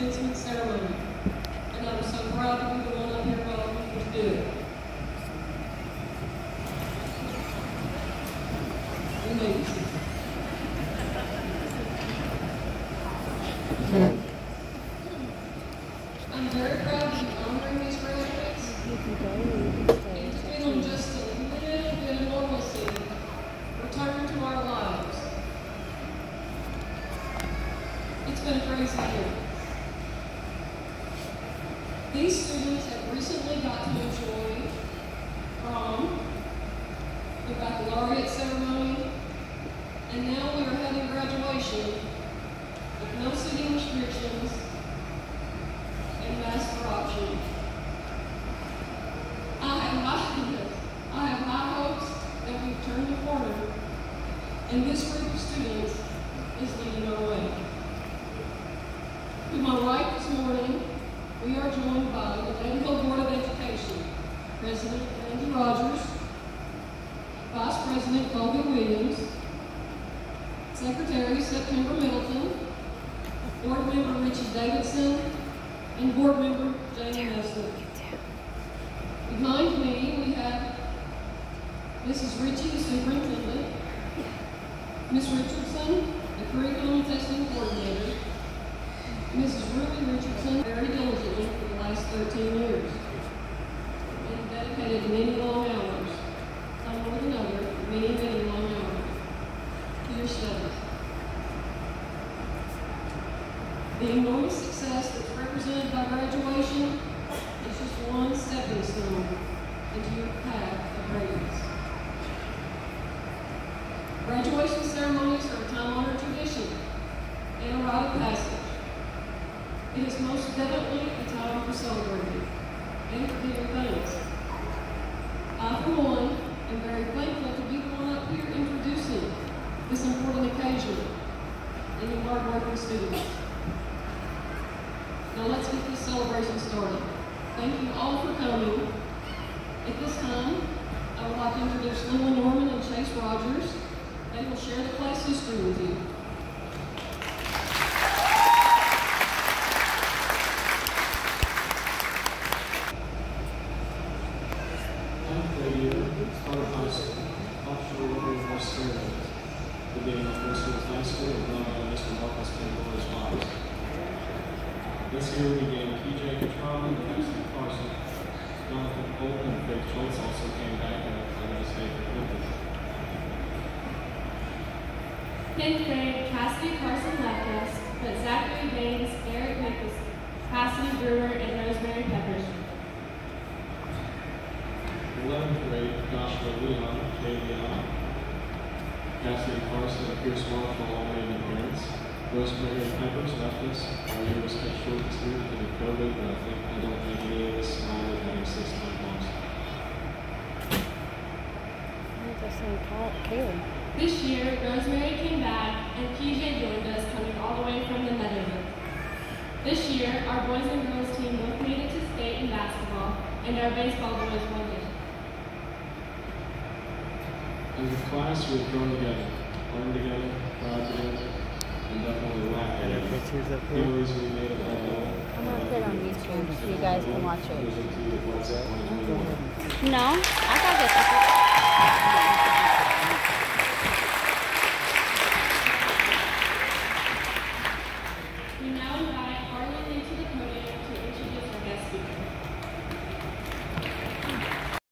commencement ceremony. And I'm so proud to be the one up here allowing you to do it. Amazing. Thank recently got to enjoy prom, the baccalaureate ceremony, and now we are having graduation with no seating restrictions and mask adoption. I have high, I have high hopes that we've turned the corner, and this group of students is leading our way. To my right this morning, we are joined by the Danville Board of Education, President Andy Rogers, Vice President Colby Williams, Secretary September Middleton, Board Member Richie Davidson, and Board Member Jane Nestor. Behind me, we have Mrs. Ritchie, the Superintendent, Ms. Richardson, the Curriculum Testing Coordinator, Mrs. Ruby Richardson, very diligently for the last 13 years, and dedicated many long hours, some more than many, many long hours, to your studies. The enormous success that's represented by graduation is just one stepping stone into your path of greatness. Graduation ceremonies are a time-honored tradition and a rite of passage. It is most definitely a time for celebrating and for giving thanks. I, for one, am very thankful to be the one up here introducing this important occasion and you hardworking students. Now let's get this celebration started. Thank you all for coming. At this time, I would like to introduce Lily Norman and Chase Rogers. They will share the class history with you. Tenth grade year, Carter High School, officially order for ceremony. Beginning of first year of high school and run by Mr. Marcus Campbell as follows. This year we gained PJ Catron and Carson. Jonathan Bolton and Faith Schultz also came back and have a state for privilege. 10th grade, Cassidy Carson left us, but Zachary Baines, Eric Nicholson, Cassidy Brewer, and Rosemary Peppers. Eleventh grade, Joshua Leon, Jay Leon. Cassidy Carson and Pierce Marshall all made an appearance. Rosemary Peppers left us. Our year was cut short this year due to COVID, but I think, I don't think any of us smiled at having six month loss. Caleb. This year, Rosemary came back, and PJ joined us, coming all the way from the Meadowbrook. This year, our boys and girls team both made it to state and basketball, and our baseball boys won it. As a class, we've grown together, learned together, cried together, I'm gonna put it on YouTube so you guys can watch it. No, I thought.